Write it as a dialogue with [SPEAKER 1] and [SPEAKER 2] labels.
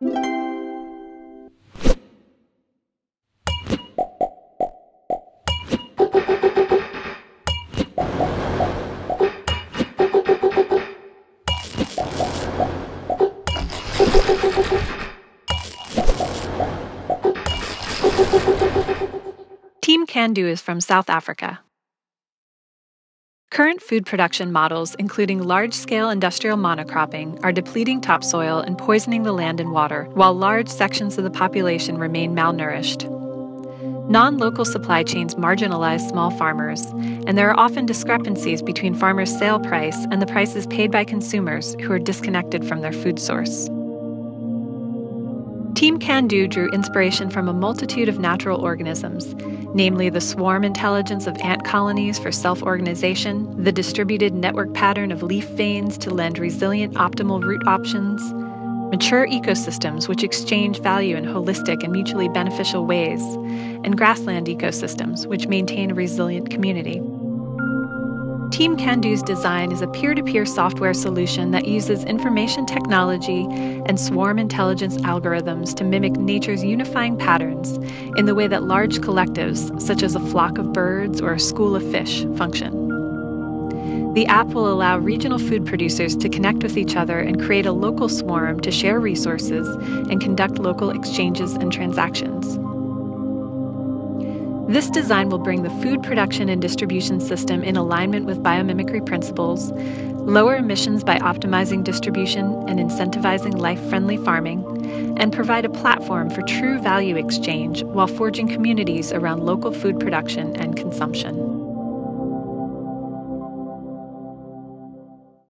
[SPEAKER 1] Team Can-Do is from South Africa. Current food production models, including large scale industrial monocropping, are depleting topsoil and poisoning the land and water, while large sections of the population remain malnourished. Non local supply chains marginalize small farmers, and there are often discrepancies between farmers' sale price and the prices paid by consumers who are disconnected from their food source. Team Can-Do drew inspiration from a multitude of natural organisms, namely the swarm intelligence of ant colonies for self organization, the distributed network pattern of leaf veins to lend resilient optimal route options, mature ecosystems which exchange value in holistic and mutually beneficial ways, and grassland ecosystems which maintain a resilient community. Team Can-Do's design is a peer to peer software solution that uses information technology and swarm intelligence algorithms to mimic nature's unifying patterns in the way that large collectives, such as a flock of birds or a school of fish, function. The app will allow regional food producers to connect with each other and create a local swarm to share resources and conduct local exchanges and transactions. This design will bring the food production and distribution system in alignment with biomimicry principles, lower emissions by optimizing distribution and incentivizing life friendly farming, and provide a platform for true value exchange while forging communities around local food production and consumption.